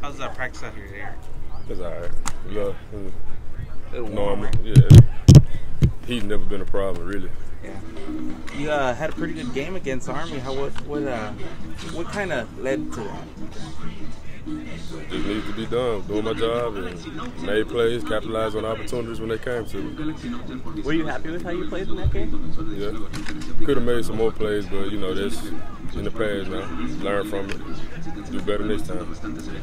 How's that practice out here? There? It's all right. Look, Little normal. right? Yeah. He's never been a problem, really. Yeah. You uh, had a pretty good game against Army. How what what uh what kind of led to that? Just needs to be done. Doing my job and made plays, capitalized on opportunities when they came to me. Were you happy with how you played in that game? Yeah. Could have made some more plays, but you know, that's in the past now. Learn from it. Do better next time.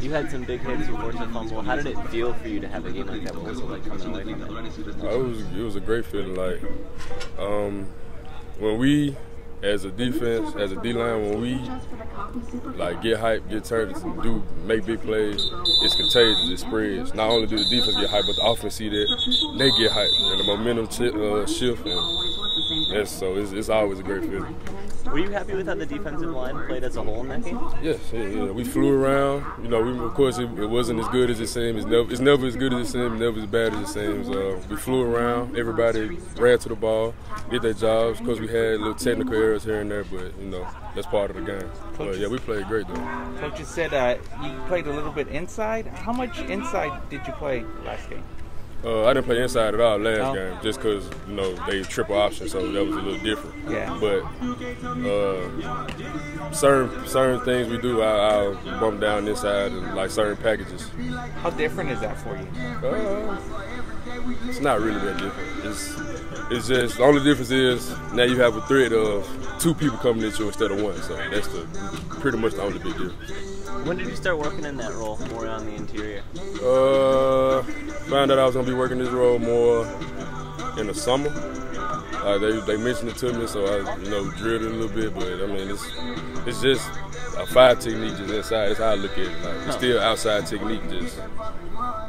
You had some big hits, you forced a fumble. How did it feel for you to have a game like that? What was it like coming away from it? Uh, It was it was a great feeling. Like um, when we, as a defense, as a D line, when we like get hype, get turned, do make big plays, it's contagious. It spreads. Not only do the defense get hype, but the offense see that they get hype, and the momentum uh, shift. And that's so it's, it's always a great feeling. Were you happy with how the defensive line played as a whole in that game? Yes, yeah, yeah. We flew around. You know, we, of course, it, it wasn't as good as it seemed. It's never, it's never as good as it seems. Never as bad as it seems. Uh, we flew around. Everybody ran to the ball, did their jobs. Of course, we had little technical errors here and there, but you know, that's part of the game. But yeah, we played great though. Coach, you said uh, you played a little bit inside. How much inside did you play last game? Uh, I didn't play inside at all last No? game, just because you know they triple option, so that was a little different. Yeah. But uh, certain certain things we do, I, I'll bump down inside and like certain packages. How different is that for you? Uh, it's not really that different. It's it's just the only difference is now you have a threat of two people coming at you instead of one. So that's the pretty much the only big difference. When did you start working in that role, more on the interior? Uh, found out I was gonna be working this role more in the summer. They they mentioned it to me, so I you know drilled it a little bit. But I mean it's it's just a five technique just inside. That's how I look at it. Like, it's still outside technique, just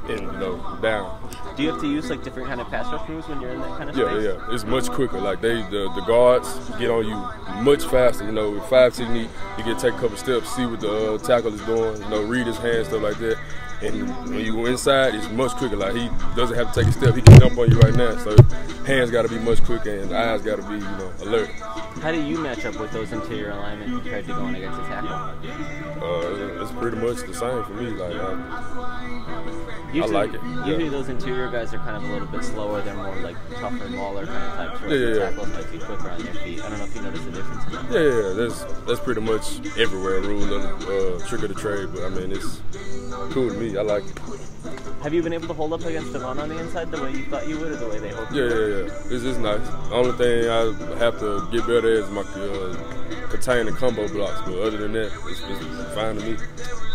in you know down. Do you have to use like different kind of pass rush moves when you're in that kind of Yeah, space? yeah, it's much quicker. Like they, the, the guards get on you much faster. You know, with five technique, you get take a couple steps, see what the uh, tackle is doing. You know, read his hands, stuff like that. And when you go inside, it's much quicker. Like he doesn't have to take a step; he can jump on you right now. So hands got to be much quicker, and eyes got to be, you know, alert. How do you match up with those interior alignment compared to going against a tackle? Uh, it's pretty much the same for me. Like I, Usually, like it, yeah. Usually those interior guys are kind of a little bit slower. They're more like tougher, mauler kind of types. Whereas Yeah, yeah, the yeah. tackles might be quicker on their feet. I don't know if you notice the difference in that. yeah, yeah, that's that's pretty much everywhere. Rule of uh, trick of the trade, but I mean it's cool to me. I like it. Have you been able to hold up against Devon on the inside the way you thought you would, or the way they hoped Yeah, yeah, yeah. It's just nice. The only thing I have to get better at is my uh, contain and combo blocks. But other than that, it's, it's fine to me.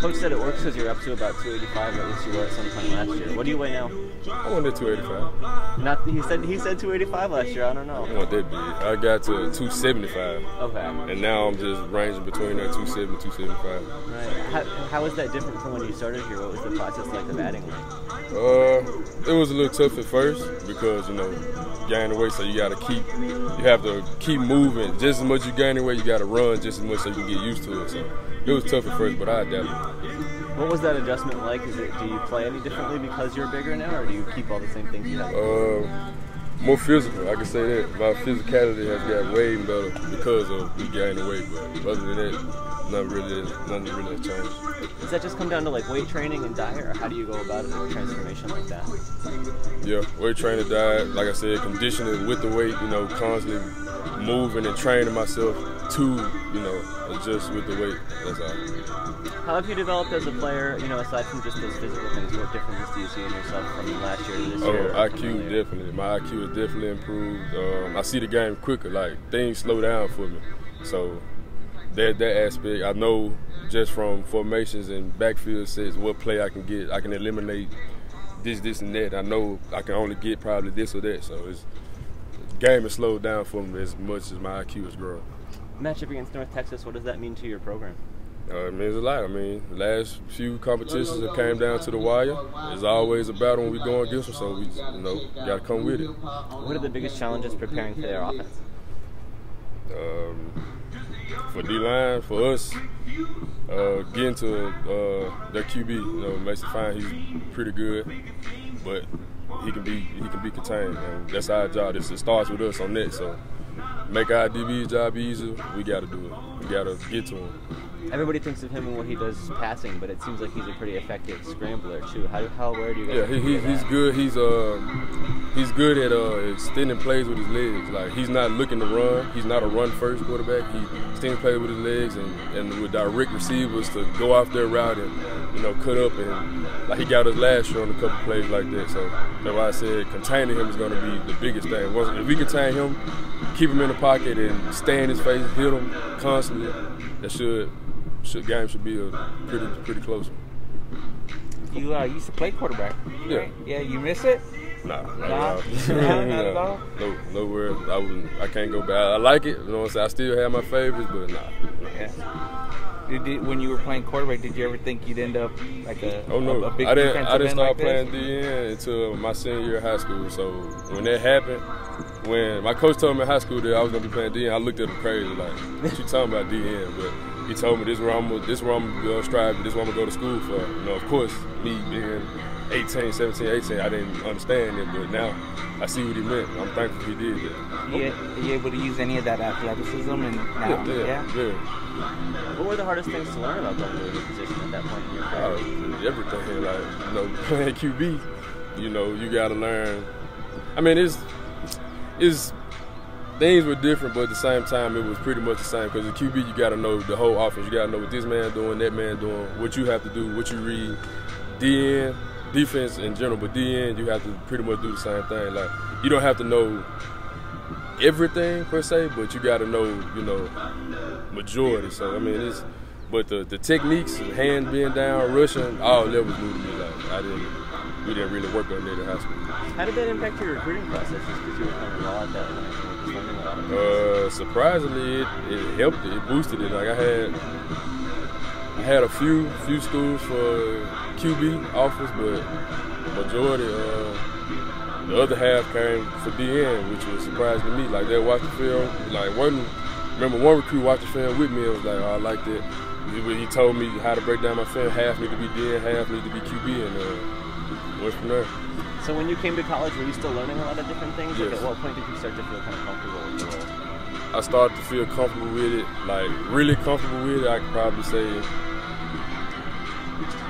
Coach said it works because you're up to about 285, at least you were at some time last year. What do you weigh now? I want that 285. Not he said he said 285 last year. I don't I know. want that big. I got to 275, Okay. and now I'm just ranging between that 270 275. Right. How, how is that different from when you started here? What was the process like of adding weight? Uh, it was a little tough at first because you know gaining weight, so you got to keep, you have to keep moving. Just as much you gain weight, you got to run just as much so you can get used to it. So it was tough at first, but I adapted. What was that adjustment like? Is it do you play any differently because you're bigger now, or do you keep all the same things you have? Uh, more physical, I can say that. My physicality has got way better because of me gaining weight. But other than that, nothing really, nothing really changed. Does that just come down to like weight training and diet, or how do you go about it, a transformation like that? Yeah, weight training, diet, like I said, conditioning with the weight. You know, constantly moving and training myself to, you know, adjust with the weight. That's all. How have you developed as a player? You know, aside from just those physical things, what differences do you see in yourself from last year to this Oh, year? from IQ definitely. My IQ has definitely improved. Um, I see the game quicker. Like things slow down for me. So that that aspect, I know just from formations and backfield sets what play I can get. I can eliminate this, this, and that. I know I can only get probably this or that. So it's game has slowed down for me as much as my IQ has grown. Matchup against North Texas, what does that mean to your program? Uh, it means a lot. I mean, the last few competitions that came down to the wire. There's always a battle when we go against them, so we, you know, got to come with it. What are the biggest challenges preparing for their offense? um, for D line, for us, uh, getting to uh, their QB, you know, Mason Fine, he's pretty good, but he can be he can be contained, and that's our job. This it starts with us on that. So make our DB's job easier. We got to do it. We got to get to him. Everybody thinks of him and what he does passing, but it seems like he's a pretty effective scrambler too. How, how where do you guys? Yeah, he, think he, of he's good. He's uh he's good at uh extending plays with his legs. Like he's not looking to run. He's not a run first quarterback. He extending plays with his legs and, and with direct receivers to go off their route and you know cut up and like he got us last year on a couple plays like that. So that's why I said containing him is going to be the biggest thing. Once if we contain him, keep him in the pocket and stay in his face, hit him constantly, that should should game should be a pretty pretty close. You uh, used to play quarterback. Yeah. right? Yeah. You miss it? Nah, not Nah? at all. Nah, not at all? No, nowhere. I wouldn't. I can't go back. I like it. You know what I'm saying? I still have my favorites, but nah. Yeah. Did, did, when you were playing quarterback, did you ever think you'd end up like a Oh no, a, a big I didn't. I didn't start like playing? DN until my senior year of high school. So when that happened, when my coach told me in high school that I was gonna be playing DN, I looked at him crazy, like, "What you talking about DN?" But he told me this is where I'm. gonna- This is where I'm gonna strive. This is what I'm gonna go to school for. You know, of course, me being 18, 17, 18, I didn't understand it, but now I see what he meant. I'm thankful he did that. You, you able to use any of that athleticism and now? Yeah, yeah, yeah. What were the hardest things to learn about going to position at that point in your Uh, career? everything like you know playing QB, you know you got to learn. I mean it's it's things were different, but at the same time it was pretty much the same because the QB you got to know the whole offense. You got to know what this man doing, that man doing, what you have to do, what you read. DN defense in general, but DN you have to pretty much do the same thing. Like you don't have to know everything per se, but you got to know you know majority. So I mean it's. But the, the techniques, hand being down, rushing, all that was new to me. Like I didn't, we didn't really work on that in high school. How did that impact your recruiting process? Because you were kind of raw at that point, Uh, surprisingly, it, it helped it. It boosted it. Like I had, I had a few few schools for QB offers, but majority, uh, the other half came for DN, which was surprising to me. Like they watched the film. Like one, remember one recruit watched the film with me and was like, "Oh, I like that." He, he told me how to break down my film. Half need to be DN, half need to be QB, and uh, went from there. So when you came to college, were you still learning a lot of different things? Like at what point did you start to feel kind of comfortable with the role? I started to feel comfortable with it, like really comfortable with it. I could probably say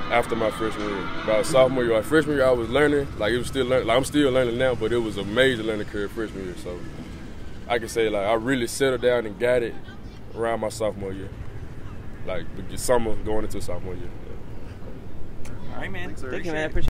after my freshman year, about sophomore year. Like freshman year, I was learning, like it was still learning. Like I'm still learning now, but it was a major learning curve freshman year. So I can say like I really settled down and got it around my sophomore year, like the summer going into sophomore year. All right, man. Thank you, man. I it. appreciate